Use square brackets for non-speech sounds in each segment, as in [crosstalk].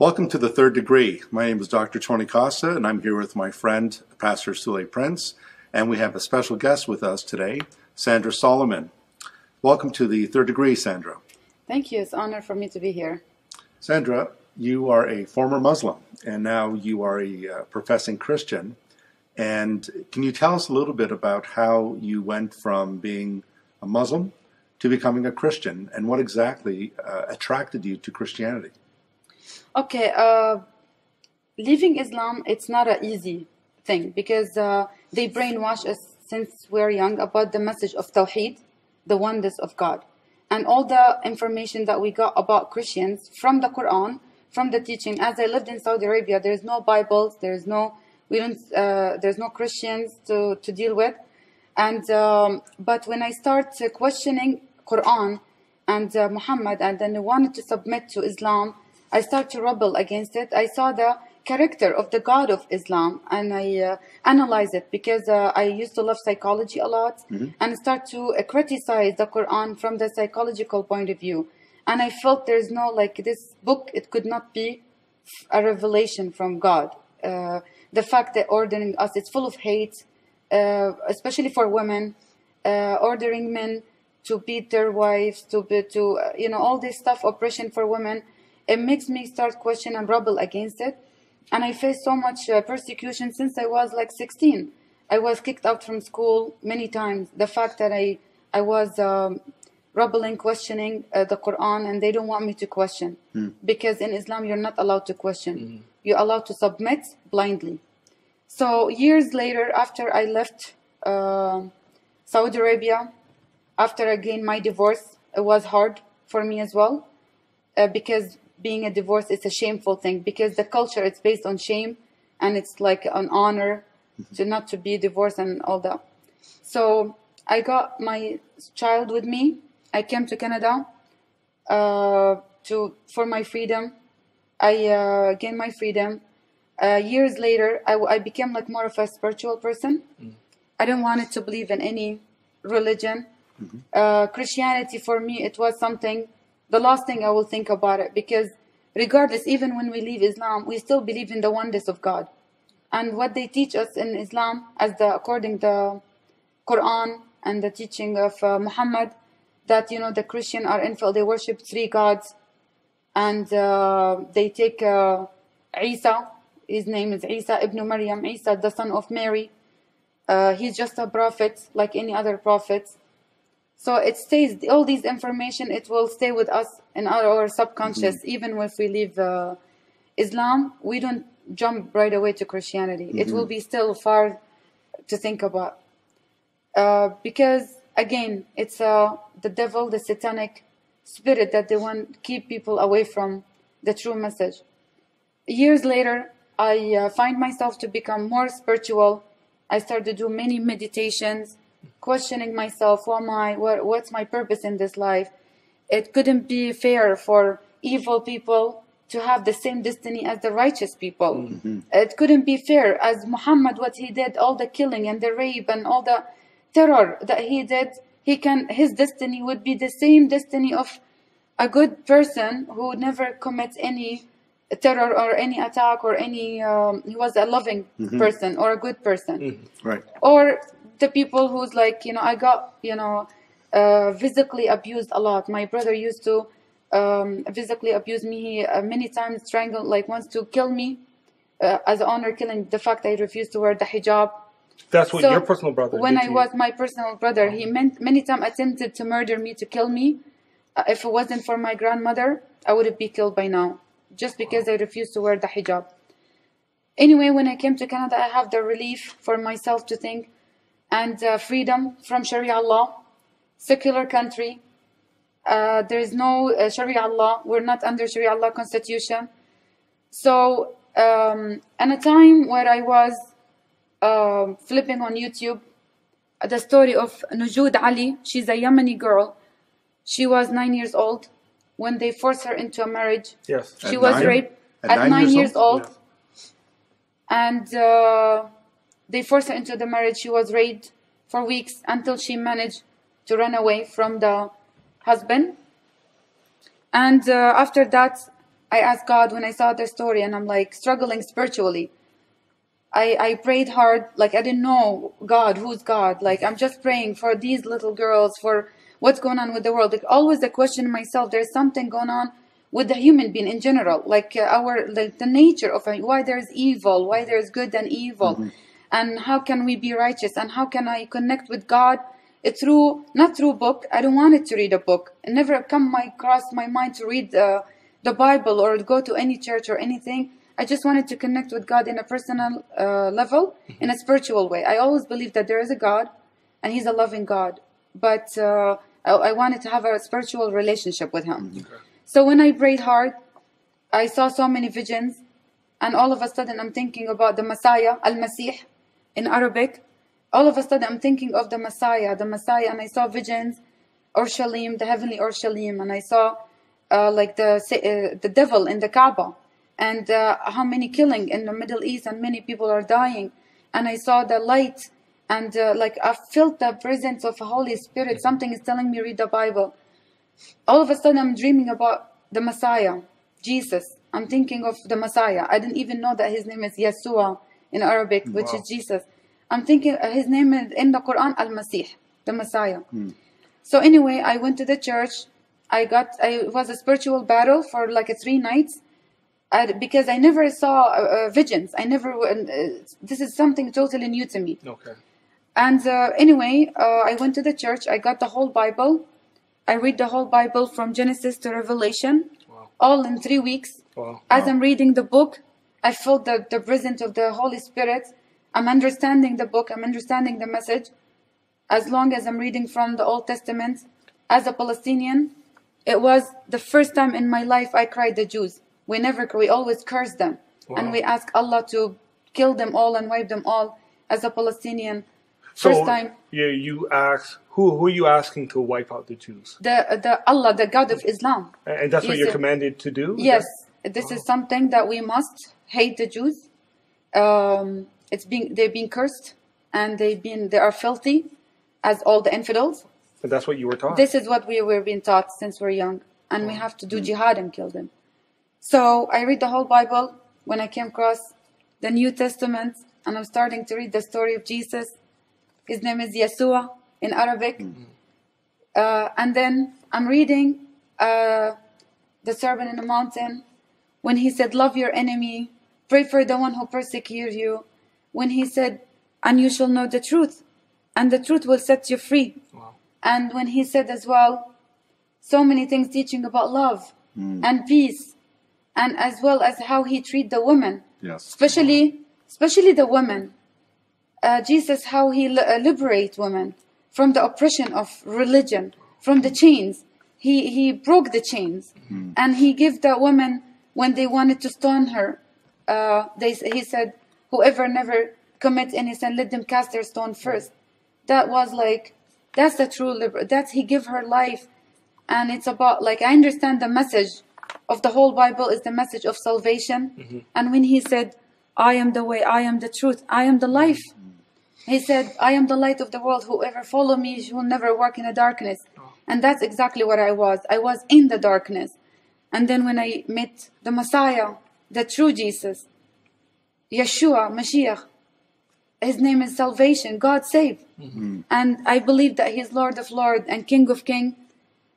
Welcome to the third degree. My name is Dr. Tony Costa, and I'm here with my friend, Pastor Sule Prince, and we have a special guest with us today, Sandra Solomon. Welcome to the third degree, Sandra. Thank you. It's an honor for me to be here. Sandra, you are a former Muslim, and now you are a uh, professing Christian. And can you tell us a little bit about how you went from being a Muslim to becoming a Christian, and what exactly uh, attracted you to Christianity? Okay, uh, leaving Islam, it's not an easy thing because uh, they brainwash us since we're young about the message of Tawheed, the oneness of God. And all the information that we got about Christians from the Quran, from the teaching. As I lived in Saudi Arabia, there's no Bibles, there's no we don't uh, there's no Christians to, to deal with. And um, but when I start questioning Quran and uh, Muhammad, and then I wanted to submit to Islam, I start to rebel against it. I saw the character of the God of Islam and I uh, analyze it because uh, I used to love psychology a lot Mm-hmm. and start to uh, criticize the Quran from the psychological point of view. And I felt there's no like this book, it could not be a revelation from God. Uh, the fact that ordering us, it's full of hate, uh, especially for women, uh, ordering men to beat their wives, to be, to uh, you know all this stuff, oppression for women. It makes me start question and rebel against it, and I faced so much uh, persecution since I was like 16. I was kicked out from school many times. The fact that I I was um, rebelling, questioning uh, the Quran, and they don't want me to question because in Islam you're not allowed to question. You're allowed to submit blindly. So years later, after I left uh, Saudi Arabia, after I gained my divorce, it was hard for me as well, uh, because being a divorce is a shameful thing. Because the culture it's based on shame, and it's like an honor to not to be divorced and all that. So I got my child with me. I came to Canada uh, to for my freedom. I uh, gained my freedom. Uh, years later, I, I became like more of a spiritual person. I didn't want to believe in any religion. Uh, Christianity for me, it was something, the last thing I will think about it because regardless, even when we leave Islam, we still believe in the oneness of God. And what they teach us in Islam, as the according the Quran and the teaching of uh, Muhammad, that you know the Christian are infidel, they worship three gods, and uh, they take uh, Isa, his name is Isa ibn Maryam, Isa the son of Mary. Uh, he's just a prophet like any other prophet. So it stays all these information. It will stay with us in our, subconscious, even if we leave uh, Islam. We don't jump right away to Christianity. It will be still far to think about uh, because again, it's uh, the devil, the satanic spirit that they want keep people away from the true message. Years later, I uh, find myself to become more spiritual. I start to do many meditations, questioning myself, who am I? What, what's my purpose in this life? It couldn't be fair for evil people to have the same destiny as the righteous people. Mm-hmm. It couldn't be fair as Muhammad, what he did, all the killing and the rape and all the terror that he did, he can his destiny would be the same destiny of a good person who would never commits any terror or any attack or any um, he was a loving mm-hmm. person or a good person mm-hmm. Right. or the people who's like you know i got you know uh, physically abused a lot. My brother used to um, physically abuse me. He uh, many times strangled like wants to kill me uh, as honor killing the fact i refused to wear the hijab. That's what So, your personal brother when I was my personal brother, he meant many times attempted to murder me, to kill me. Uh, if it wasn't for my grandmother, I would have been killed by now, just because I refused to wear the hijab. Anyway, when I came to Canada, I have the relief for myself to think, and uh, freedom from Sharia law, secular country. Uh, there is no uh, Sharia law. We're not under Sharia law constitution. So, um, in a time where I was um flipping on YouTube the story of Nujud Ali. She's a Yemeni girl. She was nine years old when they forced her into a marriage. Yes. She At was nine? raped At at, nine nine, years years, old? old. And uh, they forced her into the marriage. She was raped for weeks until she managed to run away from the husband. And uh, after that, I asked God when I saw the story and I'm like struggling spiritually. I, I prayed hard, like I didn't know God, who's God? Like I'm just praying for these little girls, for what's going on with the world. Like always the question myself, there's something going on with the human being in general, like uh, our, like the nature of why there's evil, why there's good and evil, and how can we be righteous, and how can I connect with God it through, not through a book, I don't want it to read a book. It never come my, cross my mind to read the, the Bible or go to any church or anything. I just wanted to connect with God in a personal uh, level, in a spiritual way. I always believe that there is a God, and He's a loving God. But uh, I, I wanted to have a spiritual relationship with Him. So when I prayed hard, I saw so many visions, and all of a sudden I'm thinking about the Messiah, Al Masih, in Arabic. All of a sudden I'm thinking of the Messiah, the Messiah, and I saw visions, Urshalim, the heavenly Urshalim, and I saw uh, like the uh, the devil in the Kaaba, and uh, how many killing in the Middle East, and many people are dying, and I saw the light, and uh, like I felt the presence of Holy Spirit. Something is telling me read the Bible. All of a sudden I'm dreaming about the Messiah, Jesus. I'm thinking of the Messiah. I didn't even know that his name is Yeshua in Arabic, which Wow. is Jesus. I'm thinking uh, his name is in the Quran Al Masih, the Messiah. So anyway, I went to the church. I got I it was a spiritual battle for like three nights. I, because I never saw uh, uh, visions. I never. Uh, this is something totally new to me. Okay. And uh, anyway, uh, I went to the church. I got the whole Bible. I read the whole Bible from Genesis to Revelation, Wow. all in three weeks. Wow. As I'm reading the book, I felt the, the presence of the Holy Spirit. I'm understanding the book, I'm understanding the message. As long as I'm reading from the Old Testament, as a Palestinian, it was the first time in my life I cried the Jews. We never, we always curse them. And we ask Allah to kill them all and wipe them all. As a Palestinian, So first time, Yeah, you ask who who are you asking to wipe out the Jews? the, the Allah, the God of Islam, And that's what you're sir. commanded to do? Yes, that- this is oh. something that we must hate the Jews. Um, it's being they've been cursed, and they've been they are filthy, as all the infidels. And that's what you were taught. This is what we were being taught since we're young, and we have to do jihad and kill them. So I read the whole Bible when I came across the New Testament, and I'm starting to read the story of Jesus. His name is Yeshua in Arabic. Uh, and then I'm reading uh, the Sermon in the Mountain when he said, Love your enemy, pray for the one who persecutes you. When he said, And you shall know the truth, and the truth will set you free. Wow. And when he said as well, so many things teaching about love and peace, and as well as how he treat the women, Yes. especially especially the women. Uh, Jesus, how he li- uh, liberate women from the oppression of religion, from the chains. He he broke the chains, and he gave the women when they wanted to stone her. Uh, they he said, "Whoever never commits any sin, let them cast their stone first. That was like that's the true liber. That's he give her life, and it's about like I understand the message of the whole Bible is the message of salvation. And when he said, "I am the way, I am the truth, I am the life," he said, "I am the light of the world. Whoever follow me will never walk in the darkness." And that's exactly what I was. I was in the darkness, and then when I met the Messiah, the true Jesus, Yeshua, Mashiach, his name is salvation. God save. Mm-hmm. And I believe that He's Lord of Lord and King of King.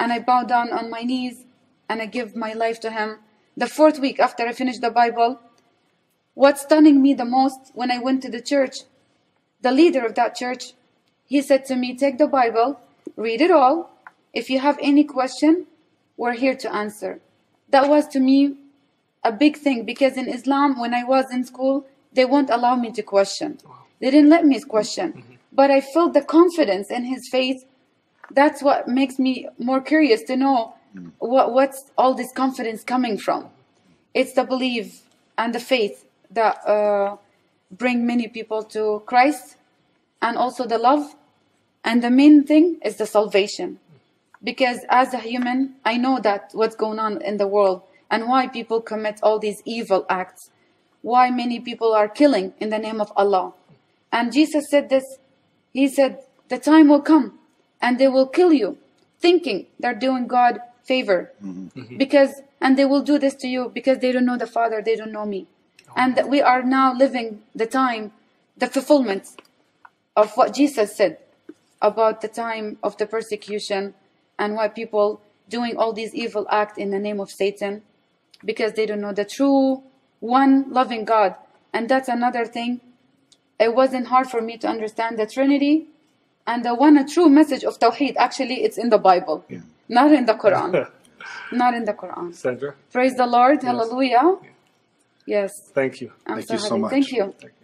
And I bow down on my knees and I give my life to Him. The fourth week after I finished the Bible, what's stunning me the most when I went to the church, the leader of that church, he said to me, Take the Bible, read it all. If you have any question, we're here to answer. That was to me a big thing because in Islam, when I was in school, they won't allow me to question. They didn't let me question. But I felt the confidence in his faith. That's what makes me more curious to know what, what's all this confidence coming from. It's the belief and the faith that uh, bring many people to Christ and also the love. And the main thing is the salvation because as a human i know that what's going on in the world and why people commit all these evil acts. Why many people are killing in the name of allah. And jesus said this. He said the time will come and they will kill you thinking they're doing god favor. Mm-hmm. Because and they will do this to you because they don't know the father they don't know me. And that we are now living the time the fulfillment of what jesus said about the time of the persecution and why people doing all these evil acts in the name of satan because they don't know the true one loving god. And that's another thing. It wasn't hard for me to understand the trinity and the one a true message of tawheed. Actually it's in the bible not in the quran. [laughs] Not in the quran. Sandra, praise the lord. Hallelujah. Yes. Thank you. i'm Thank so you so much. thank you. Thank you.